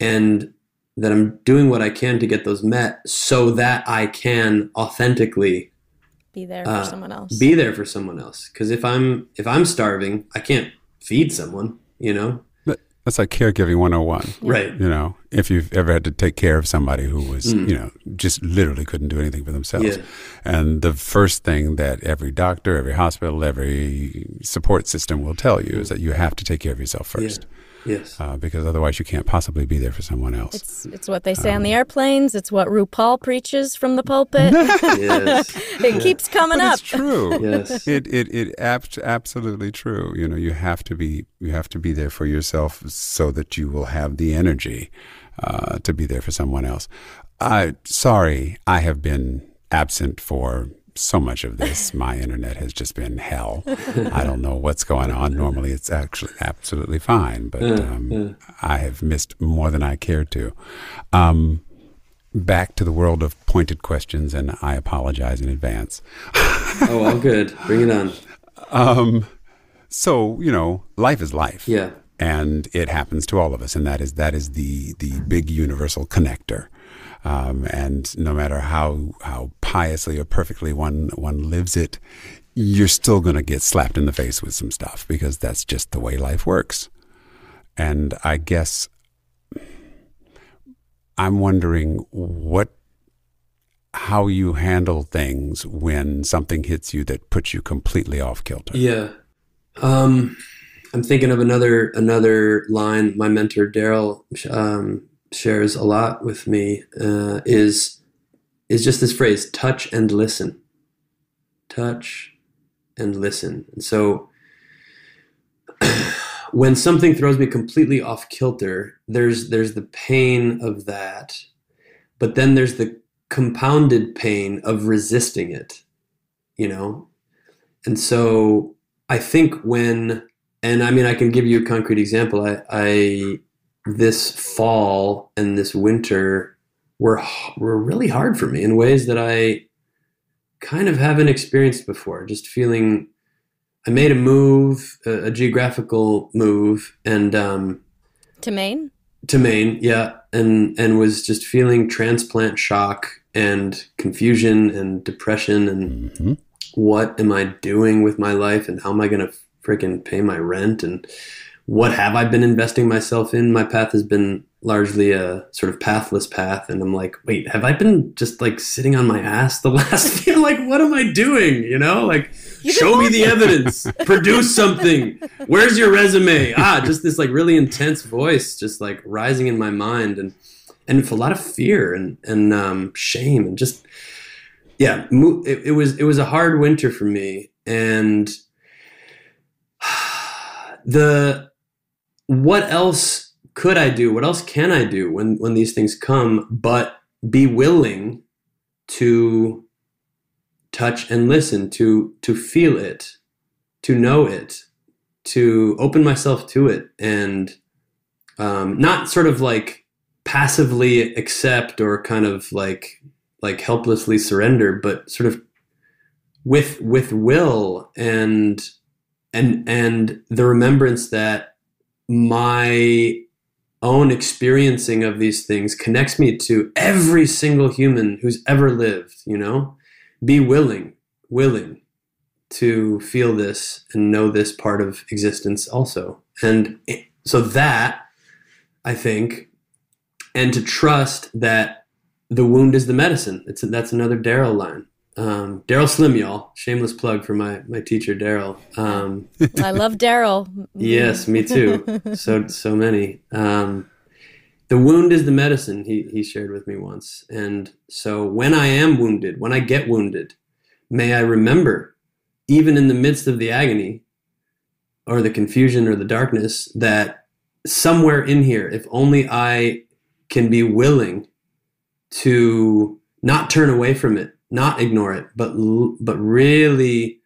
and that I'm doing what I can to get those met so that I can authentically be there for uh, someone else. Be there for someone else. Because if I'm if I'm starving, I can't feed someone. You know, that's like caregiving 101. Right. You know, if you've ever had to take care of somebody who was, mm. you know, just literally couldn't do anything for themselves. Yeah. And the first thing that every doctor, every hospital, every support system will tell you is that you have to take care of yourself first. Yeah. Yes. Uh, because otherwise you can't possibly be there for someone else. It's, it's what they say um, on the um, airplanes. It's what RuPaul preaches from the pulpit. yes. it yeah. keeps coming but up. It's true. yes. It it it ab- absolutely true. You know, you have to be you have to be there for yourself so that you will have the energy uh, to be there for someone else. Uh, sorry, I have been absent for so much of this. My internet has just been hell. I don't know what's going on. Normally, it's actually absolutely fine, but um, I have missed more than I cared to. Um, back to the world of pointed questions, and I apologize in advance. oh, all good. Bring it on. Um, so you know, life is life. Yeah. And it happens to all of us, and that is that is the the big universal connector. Um, and no matter how how piously or perfectly one one lives it, you're still going to get slapped in the face with some stuff because that's just the way life works. And I guess I'm wondering what how you handle things when something hits you that puts you completely off kilter. Yeah. Um, I'm thinking of another another line my mentor Daryl um, shares a lot with me uh, is is just this phrase touch and listen touch and listen and so when something throws me completely off kilter there's there's the pain of that but then there's the compounded pain of resisting it, you know? And so I think when, and I mean, I can give you a concrete example. I, I this fall and this winter were were really hard for me in ways that I kind of haven't experienced before. Just feeling, I made a move, a, a geographical move, and um, to Maine. To Maine, yeah, and and was just feeling transplant shock and confusion and depression and mm-hmm. what am I doing with my life and how am I going to freaking pay my rent and what have I been investing myself in? My path has been largely a sort of pathless path. And I'm like, wait, have I been just like sitting on my ass the last few? like, what am I doing? You know, like, show me the evidence, produce something. Where's your resume? Ah, just this like really intense voice, just like rising in my mind and, and a lot of fear and, and um, shame and just, yeah, it, it was, it was a hard winter for me. And the, what else could I do? What else can I do when when these things come? But be willing to touch and listen, to to feel it, to know it, to open myself to it, and um, not sort of like passively accept or kind of like like helplessly surrender, but sort of with with will and and and the remembrance that my own experiencing of these things connects me to every single human who's ever lived, you know? Be willing, willing to feel this and know this part of existence also. And so that, I think, and to trust that the wound is the medicine. It's that's another Daryl line um, Daryl Slim, y'all. Shameless plug for my my teacher, Daryl. Um, I love Daryl. yes, me too. So so many. Um, the wound is the medicine. He he shared with me once, and so when I am wounded, when I get wounded, may I remember, even in the midst of the agony, or the confusion or the darkness, that somewhere in here, if only I can be willing to not turn away from it not ignore it, but but really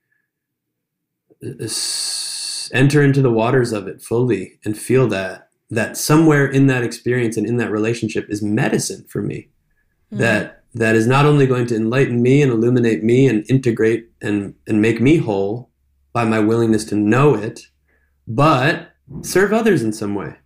enter into the waters of it fully and feel that that somewhere in that experience and in that relationship is medicine for me. Mm. That that is not only going to enlighten me and illuminate me and integrate and and make me whole by my willingness to know it, but serve others in some way.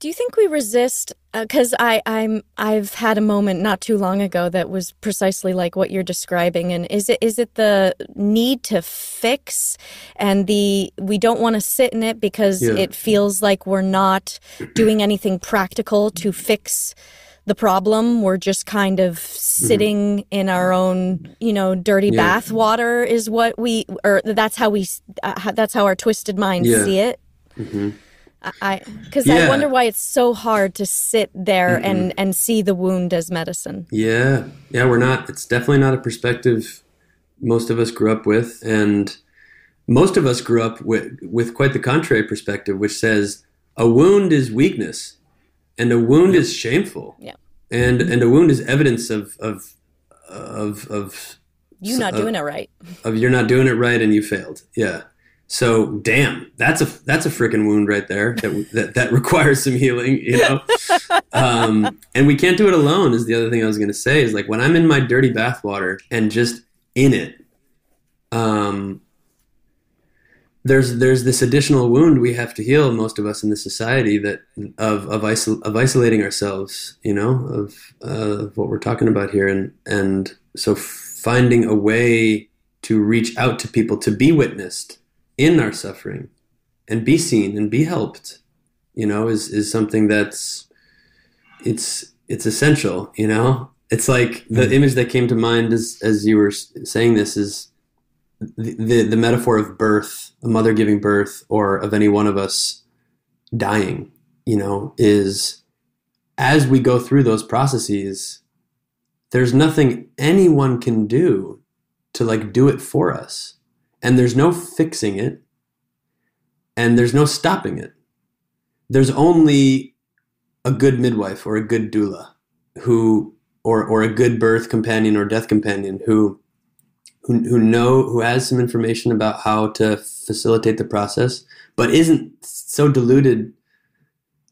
Do you think we resist? Because uh, I I'm I've had a moment not too long ago that was precisely like what you're describing. And is it is it the need to fix and the we don't want to sit in it because yeah. it feels like we're not doing anything practical to fix the problem. We're just kind of sitting mm-hmm. in our own, you know, dirty yeah. bath water is what we, or that's how we, uh, that's how our twisted minds yeah. see it. Mm-hmm. I because yeah. I wonder why it's so hard to sit there mm and and see the wound as medicine. Yeah, yeah, we're not. It's definitely not a perspective most of us grew up with, and most of us grew up with with quite the contrary perspective, which says a wound is weakness, and a wound is shameful. Yeah, and and a wound is evidence of of of of you not of, doing it right. Of you're not doing it right, and you failed. Yeah. So damn, that's a that's a freaking wound right there that that that requires some healing, you know. um, and we can't do it alone. Is the other thing I was going to say is like when I'm in my dirty bathwater and just in it, um, there's there's this additional wound we have to heal. Most of us in this society that of of, isol- of isolating ourselves, you know, of uh, what we're talking about here, and and so finding a way to reach out to people to be witnessed in our suffering and be seen and be helped you know is is something that's it's it's essential you know it's like the mm-hmm. image that came to mind as as you were saying this is the, the, the metaphor of birth a mother giving birth or of any one of us dying you know is as we go through those processes there's nothing anyone can do to like do it for us and there's no fixing it and there's no stopping it. There's only a good midwife or a good doula who or or a good birth companion or death companion who who who know who has some information about how to facilitate the process, but isn't so deluded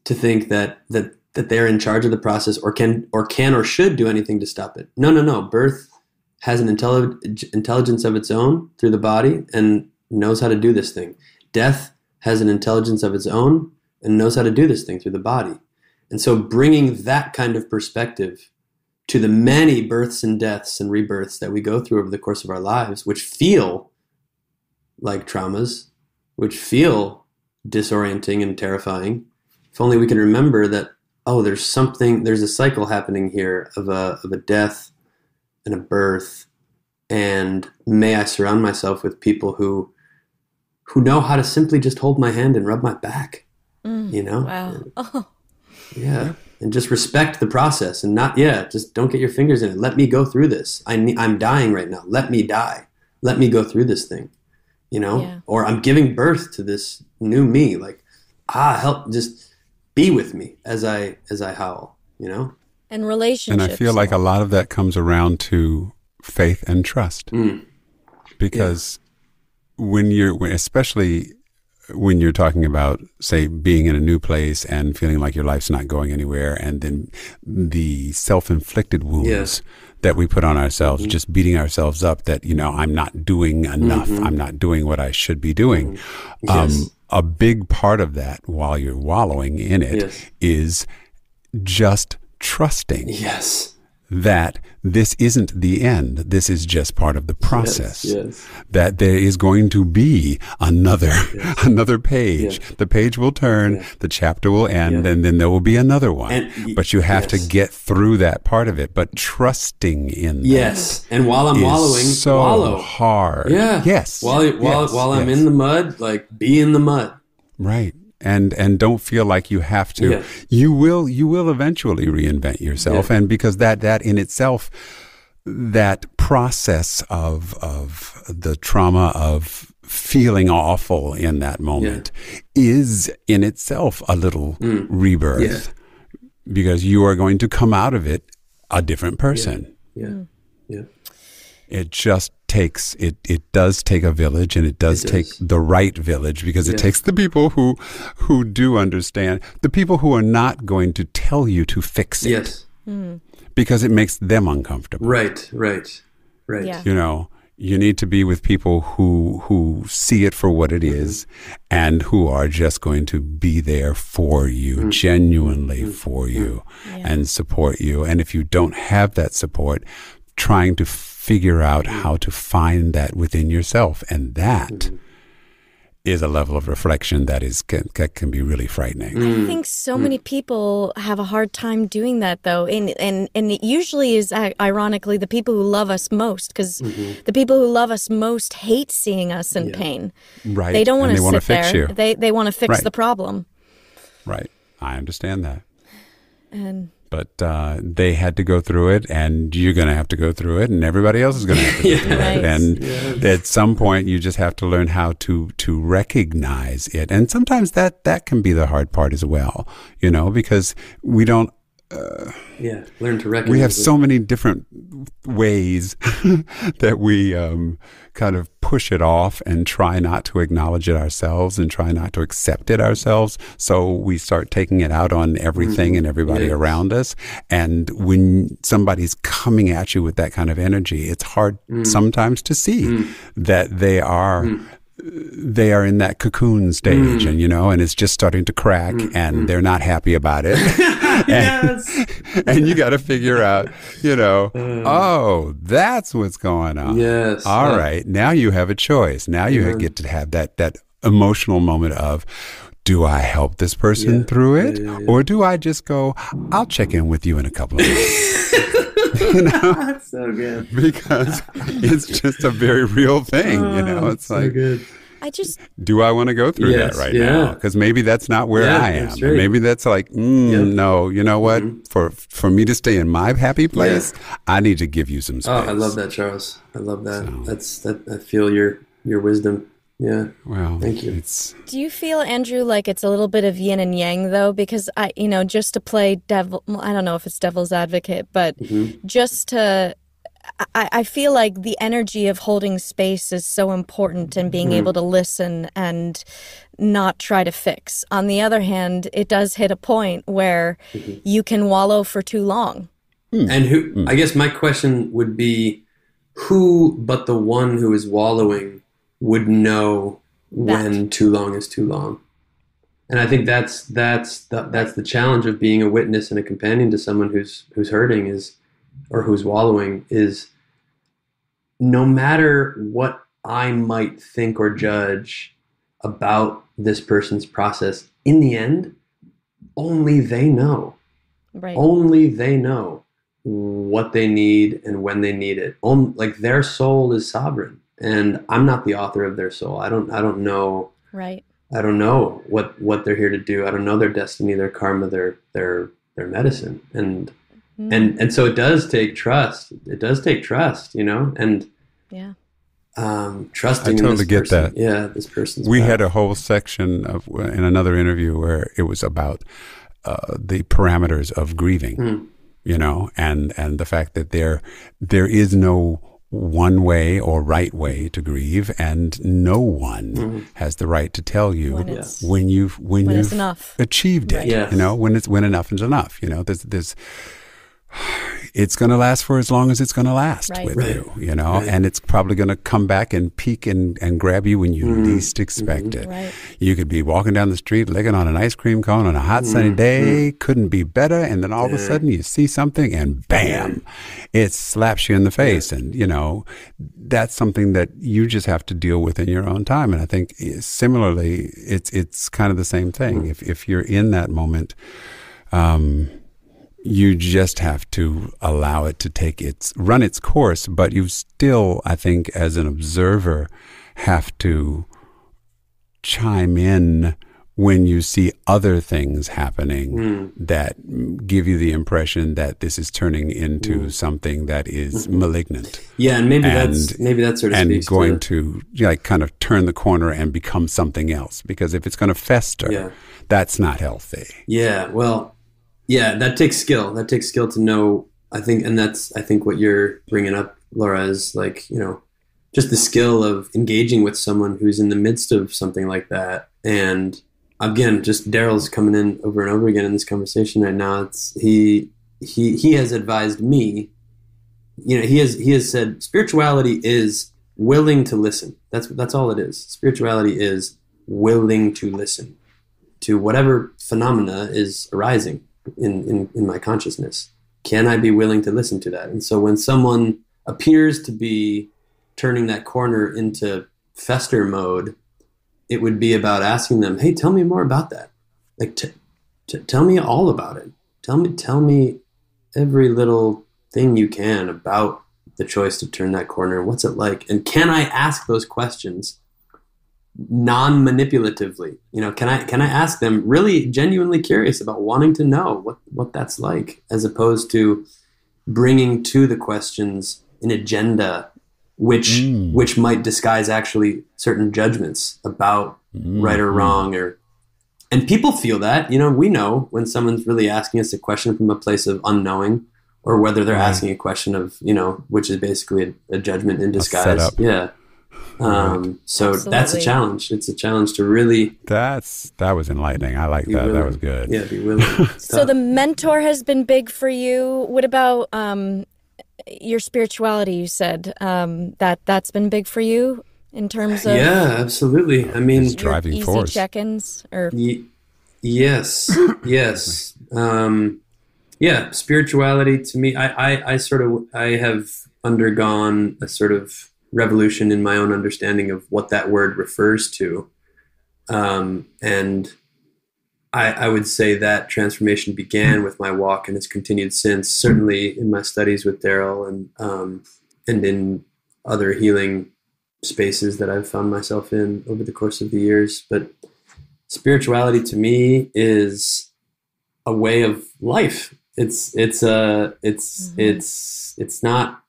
to think that that that they're in charge of the process or can or can or should do anything to stop it. No, no, no. Birth has an intelli- intelligence of its own through the body and knows how to do this thing. Death has an intelligence of its own and knows how to do this thing through the body. And so bringing that kind of perspective to the many births and deaths and rebirths that we go through over the course of our lives, which feel like traumas, which feel disorienting and terrifying, if only we can remember that, oh, there's something, there's a cycle happening here of a, of a death and a birth. And may I surround myself with people who who know how to simply just hold my hand and rub my back. Mm, you know? Wow. Oh. Yeah. And just respect the process and not, yeah, just don't get your fingers in it. Let me go through this. I ne- I'm dying right now. Let me die. Let me go through this thing, you know? Yeah. Or I'm giving birth to this new me. Like, ah, help, just be with me as I, as I howl, you know? And relationships. And I feel like a lot of that comes around to faith and trust. Mm. Because yeah. when you're, especially when you're talking about, say, being in a new place and feeling like your life's not going anywhere, and then the self inflicted wounds yeah. that we put on ourselves, mm-hmm. just beating ourselves up that, you know, I'm not doing enough, mm-hmm. I'm not doing what I should be doing. Mm-hmm. Um, yes. Um, a big part of that while you're wallowing in it yes. is just trusting. Yes that this isn't the end. This is just part of the process. Yes, yes. That there is going to be another, yes. another page. The page will turn, the chapter will end, and then there will be another one. And, but you have to get through that part of it. But trusting in yes, and while I'm wallowing, so wallow. hard. Yeah. Yes. While while while I'm in the mud, like be in the mud. Right and and don't feel like you have to yeah. you will you will eventually reinvent yourself yeah. and because that that in itself that process of of the trauma of feeling awful in that moment yeah. is in itself a little mm. rebirth because you are going to come out of it a different person yeah yeah, yeah. It just takes it it does take a village and it does, it take the right village because it takes the people who who do understand the people who are not going to tell you to fix it yes mm. because it makes them uncomfortable right right right yeah. you know you need to be with people who who see it for what it is and who are just going to be there for you mm. genuinely mm. for you yeah. and support you and if you don't have that support trying to figure out mm-hmm. how to find that within yourself. And that mm-hmm. is a level of reflection that is can, that can be really frightening. I think so many mm. people have a hard time doing that though. And and and it usually is ironically the people who love us most because mm-hmm. the people who love us most hate seeing us in yeah. pain. Right. They don't want to sit there. You. They they want to fix right. the problem. Right. I understand that. And but uh, they had to go through it, and you're going to have to go through it, and everybody else is going to have to go through it. And yes. at some point, you just have to learn how to to recognize it, and sometimes that that can be the hard part as well, you know, because we don't uh, yeah, learn to recognize. We have so many different ways that we um, kind of push it off and try not to acknowledge it ourselves and try not to accept it ourselves. So we start taking it out on everything mm-hmm. and everybody yes. around us. And when somebody's coming at you with that kind of energy, it's hard mm. sometimes to see mm. that they are mm they are in that cocoon stage mm. and you know and it's just starting to crack mm. and mm. they're not happy about it and, and you got to figure out you know uh, oh that's what's going on yes All right, now you have a choice now you yeah. get to have that that emotional moment of do I help this person yeah. through it or do I just go I'll check in with you in a couple of weeks you know? That's so good. Because it's just a very real thing, oh, you know? It's so like, good. I just do I want to go through yes, that right yeah. now? Because maybe that's not where yeah, I am. Right. Maybe that's like, mm, yep. no. You know what? Mm-hmm. For for me to stay in my happy place, yeah. I need to give you some space. Oh, I love that, Charles. I love that. So. That's that. I feel your your wisdom Yeah. Well, Thank you. It's Do you feel, Andrew, like it's a little bit of yin and yang, though? Because I, you know, just to play devil, well, I don't know if it's devil's advocate, but Mm-hmm. just to, I, I feel like the energy of holding space is so important and being mm-hmm. able to listen and not try to fix. On the other hand, it does hit a point where mm-hmm. you can wallow for too long. Hmm. And who? Hmm. I guess my question would be, who but the one who is wallowing would know when too long is too long? And I think that's that's the, that's the challenge of being a witness and a companion to someone who's who's hurting is, or who's wallowing is. No matter what I might think or judge about this person's process, in the end, only they know Right. only they know what they need and when they need it. On, like their soul is sovereign, and I'm not the author of their soul. I don't. I don't know. Right. I don't know what what they're here to do. I don't know their destiny, their karma, their their their medicine, and Mm. and and so it does take trust. It does take trust, you know, and Yeah. um, trusting. I totally this get person. that. Yeah, this person's. we path. had a whole section of in another interview where it was about uh, the parameters of grieving, Hmm. you know, and and the fact that there there is no one way or right way to grieve, and no one Hmm. has the right to tell you When when, you've when, when you've enough. achieved it. Right. Yes. You know, when it's when enough is enough. You know, there's there's it's going to last for as long as it's going to last Right. with Right. you, you know, Right. and it's probably going to come back and peek and, and grab you when you Mm-hmm. least expect it. Right. You could be walking down the street, licking on an ice cream cone on a hot Mm-hmm. sunny day, couldn't be better, and then all of a sudden you see something and bam, it slaps you in the face. And, you know, that's something that you just have to deal with in your own time. And I think eh, similarly, it's, it's kind of the same thing. Mm. If, if you're in that moment, um, you just have to allow it to take its run its course but you still i think as an observer have to chime in when you see other things happening Hmm. that give you the impression that this is turning into Hmm. something that is Mm-hmm. malignant Yeah, and maybe that's and- maybe that sort of and going to, to like kind of turn the corner and become something else because if it's going to fester Yeah. that's not healthy Yeah, well, yeah, that takes skill. That takes skill to know. I think, and that's I think what you're bringing up, Laura, is like you know, just the skill of engaging with someone who's in the midst of something like that. And again, just Daryl's coming in over and over again in this conversation right now. It's he he he has advised me. You know, he has he has said spirituality is willing to listen. That's that's all it is. Spirituality is willing to listen to whatever phenomena is arising in, in, in my consciousness. Can I be willing to listen to that? And so when someone appears to be turning that corner into fester mode, it would be about asking them, "Hey, tell me more about that. Like, t- t- tell me all about it. Tell me, tell me every little thing you can about the choice to turn that corner. What's it like? And can I ask those questions non-manipulatively. You know can i can i ask them really genuinely curious about wanting to know what what that's like as opposed to bringing to the questions an agenda which Mm. which might disguise actually certain judgments about right or wrong or and people feel that you know we know when someone's really asking us a question from a place of unknowing or whether they're Right. asking a question of you know which is basically a, a judgment in disguise. yeah um, so that's a challenge it's a challenge to really That's that was enlightening. I like that. willing. That was good. yeah be willing So the mentor has been big for you. What about um, your spirituality? You said um, that that's been big for you in terms of yeah absolutely i mean His your driving easy force. check-ins or Y- yes, yes. Um, yeah, spirituality to me, I, I, I sort of, I have undergone a sort of revolution in my own understanding of what that word refers to. Um, and I, I would say that transformation began with my walk and has continued since, certainly in my studies with Daryl and, um, and in other healing spaces that I've found myself in over the course of the years. But spirituality to me is a way of life. It's it's a it's Mhm. it's it's not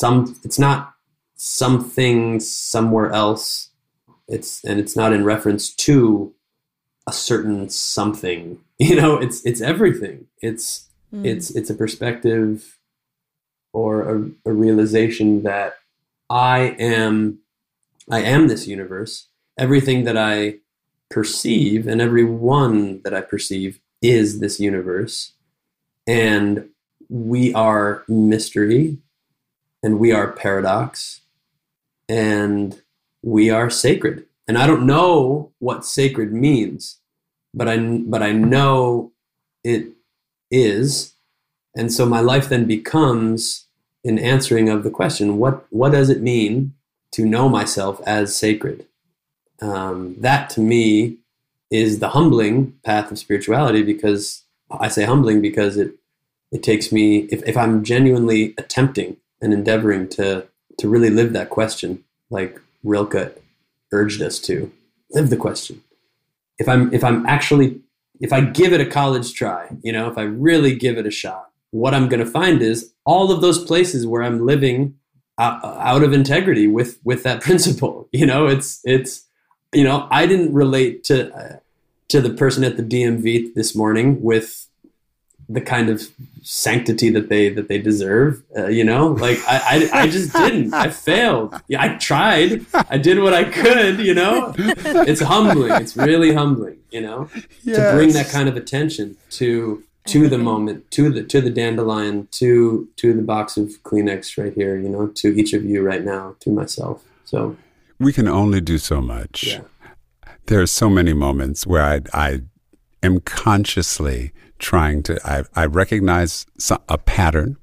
some it's not something somewhere else It's and it's not in reference to a certain something. You know, it's it's everything. It's mm. it's it's a perspective or a, a realization that I am I am this universe. Everything that I perceive and every one that I perceive is this universe. And we are mystery and we are paradox and we are sacred. And I don't know what sacred means, but I but I know it is. And so my life then becomes an answering of the question, what what does it mean to know myself as sacred? Um, that to me is the humbling path of spirituality because I say humbling because it it takes me if, if I'm genuinely attempting and endeavoring to to really live that question like Rilke urged us to live the question. If I'm if I'm actually if I give it a college try, you know, if I really give it a shot, what I'm going to find is all of those places where I'm living out, of integrity with with that principle. You know, it's it's you know, I didn't relate to uh, to the person at the DMV this morning with the kind of sanctity that they that they deserve. Uh, you know, like I, I, I just didn't. I failed. Yeah, I tried. I did what I could. You know, it's humbling. It's really humbling. You know, yes. to bring that kind of attention to to the moment, to the to the dandelion, to to the box of Kleenex right here. You know, to each of you right now, to myself. So we can only do so much. Yeah. There are so many moments where I I am consciously trying to, I, I recognize a pattern.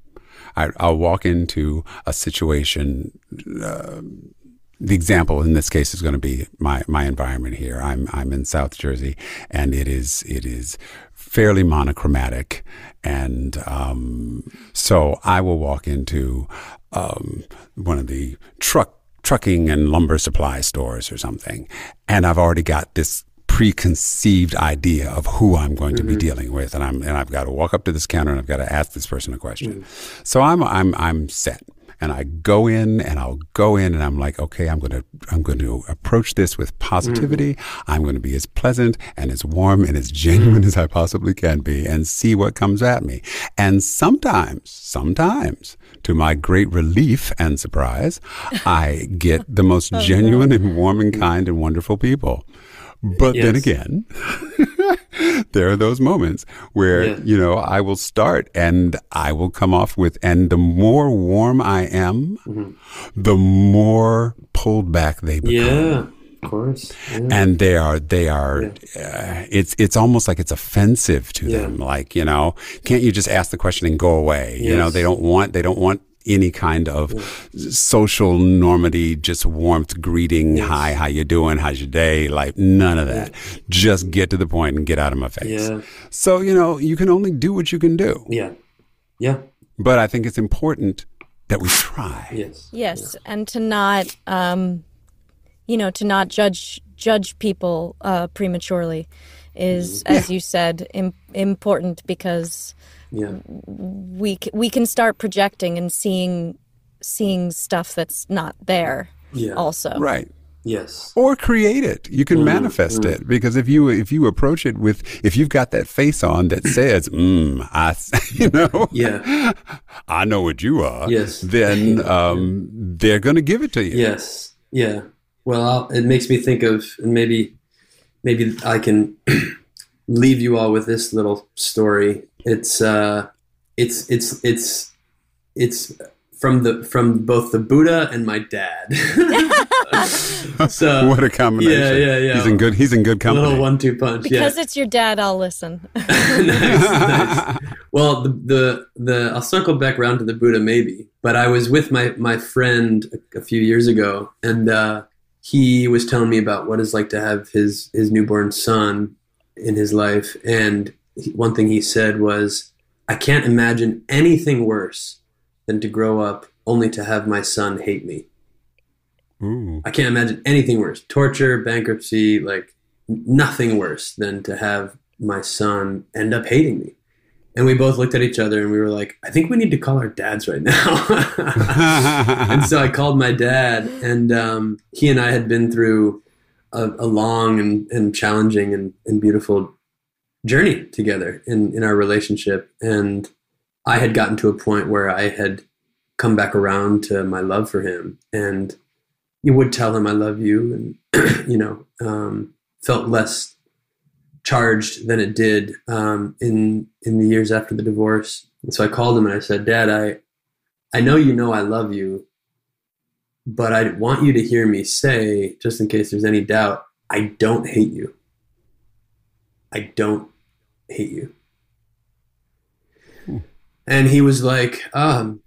I, will walk into a situation. Uh, the example in this case is going to be my, my environment here. I'm, I'm in South Jersey and it is, it is fairly monochromatic. And, um, so I will walk into, um, one of the truck trucking and lumber supply stores or something. And I've already got this preconceived idea of who I'm going to mm-hmm. be dealing with, and I'm and I've got to walk up to this counter and I've got to ask this person a question. Mm-hmm. So I'm I'm I'm set, and I go in and I'll go in and I'm like, okay, I'm going to I'm going to approach this with positivity. Mm-hmm. I'm going to be as pleasant and as warm and as genuine as I possibly can be, and see what comes at me. And sometimes, sometimes to my great relief and surprise, I get the most oh, genuine no. and warm and kind and wonderful people. But yes. then again, there are those moments where, yeah. you know, I will start and I will come off with, and the more warm I am, mm-hmm. the more pulled back they become. Yeah. Of course, yeah. and they are they are. Uh, it's it's almost like it's offensive to them. Like you know, can't you just ask the question and go away? Yes. You know, they don't want they don't want any kind of yeah. social normity, just warmth, greeting, yes. hi, how you doing, how's your day, like none of that. Just get to the point and get out of my face. Yeah. So you know, you can only do what you can do. Yeah, yeah. But I think it's important that we try. Yes. Yes, yeah. and to not, um, you know, to not judge judge people uh, prematurely is, mm-hmm. as you said, Im- important because yeah. we we can start projecting and seeing seeing stuff that's not there yeah. also. Right. Yes. Or create it. You can mm, manifest mm. it. Because if you if you approach it with if you've got that face on that says mm i you know? Yeah. I know what you are. Yes. Then um they're gonna give it to you. Yes. Yeah. Well I'll, it makes me think of maybe maybe i can leave you all with this little story. It's uh, it's it's it's it's from the from both the Buddha and my dad. so what a combination! Yeah, yeah, yeah. He's in good. He's in good company. Little one-two punch. Because yeah. it's your dad, I'll listen. nice, nice. Well, the, the the I'll circle back around to the Buddha maybe, but I was with my my friend a, a few years ago, and uh, he was telling me about what it's like to have his his newborn son in his life. And one thing he said was, I can't imagine anything worse than to grow up only to have my son hate me. Ooh. I can't imagine anything worse. Torture, bankruptcy, like nothing worse than to have my son end up hating me. And we both looked at each other and we were like, I think we need to call our dads right now. and so I called my dad, and um, he and I had been through a, a long and, and challenging and, and beautiful journey together in, in our relationship. And I had gotten to a point where I had come back around to my love for him and you would tell him I love you and, you know, um, felt less charged than it did um, in, in the years after the divorce. And so I called him and I said, dad, I, I know you know I love you, but I want you to hear me say, just in case there's any doubt, I don't hate you. I don't hate you. Hmm. And he was like, um,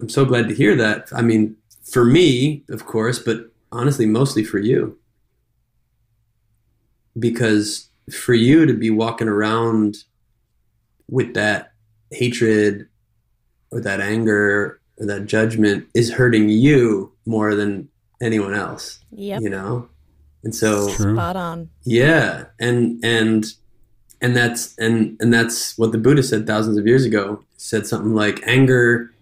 I'm so glad to hear that. I mean, for me, of course, but honestly, mostly for you. Because for you to be walking around with that hatred or that anger or that judgment is hurting you more than anyone else. Yep. You know? And so spot on. Yeah. And and and that's and and that's what the Buddha said thousands of years ago. Said something like anger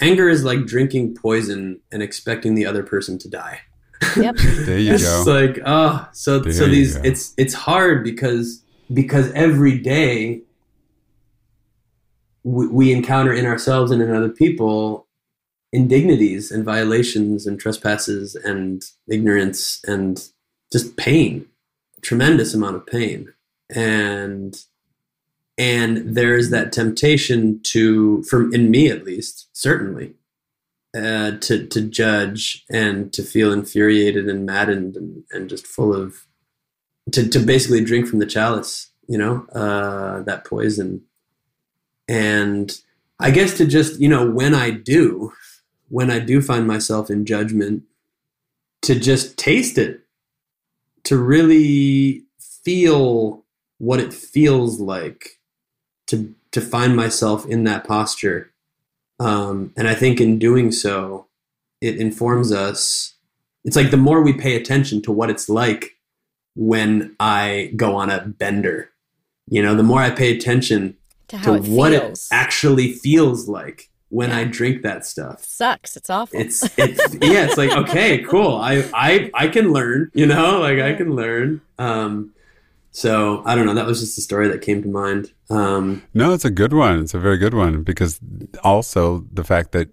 anger is like drinking poison and expecting the other person to die. Yep. there you it's go. It's like oh so There so these it's it's hard because because every day we, we encounter in ourselves and in other people indignities and violations and trespasses and ignorance and just pain tremendous amount of pain. And and there's that temptation to from in me at least certainly uh, to to judge and to feel infuriated and maddened and, and just full of to, to basically drink from the chalice you know uh, that poison. And i guess to just you know when i do when i do find myself in judgment to just taste it to really feel what it feels like to to find myself in that posture um, and i think in doing so it informs us it's like the more we pay attention to what it's like when i go on a bender you know the more i pay attention To to it what feels. it actually feels like when Yeah. i drink that stuff sucks. It's awful. it's it's yeah it's like okay cool i i i can learn you know like i can learn um so i don't know that was just a story that came to mind um No, it's a good one. It's a very good one because also the fact that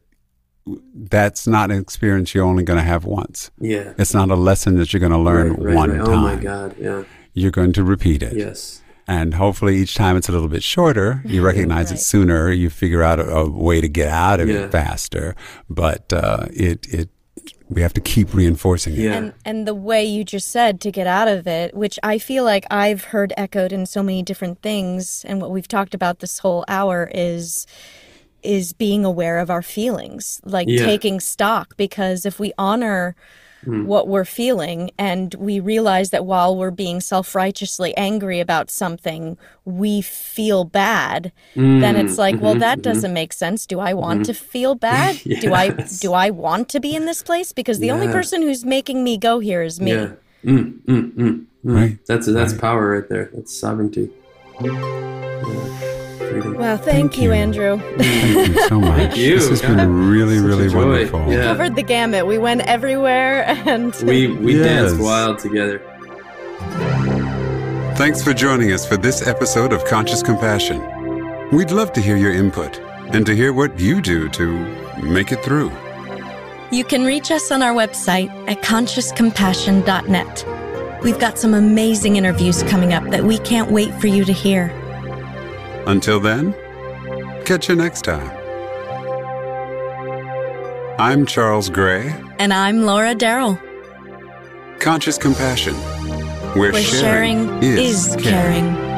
that's not an experience you're only going to have once. yeah It's not a lesson that you're going to learn Right, right, one right. time. oh my god yeah You're going to repeat it. yes And hopefully each time it's a little bit shorter. You recognize it sooner. You figure out a, a way to get out of Yeah. it faster. But uh, it, it, we have to keep reinforcing it. yeah and and the way you just said to get out of it which i feel like i've heard echoed in so many different things and what we've talked about this whole hour is is being aware of our feelings like Yeah. taking stock because if we honor Hmm. what we're feeling and we realize that while we're being self-righteously angry about something we feel bad then it's like well that doesn't make sense. Do i want to feel bad? Do i do i want to be in this place? Because the only person who's making me go here is me. Yeah. Mm, mm, mm, mm. Right. that's that's Right. power right there. That's sovereignty freedom Wow, thank, Thank you, you. Andrew. Thank you so much. Thank you. This has God, been really, such really wonderful. Yeah. Covered the gamut. We went everywhere and we we Yes. danced wild together Thanks for joining us for this episode of Conscious Compassion. We'd love to hear your input and to hear what you do to make it through. you can reach us on our website at consciouscompassion.net. We've got some amazing interviews coming up that we can't wait for you to hear. Until then, catch you next time. I'm Charles Gray, And I'm Laura Darrell. Conscious Compassion, where, Where sharing, is caring.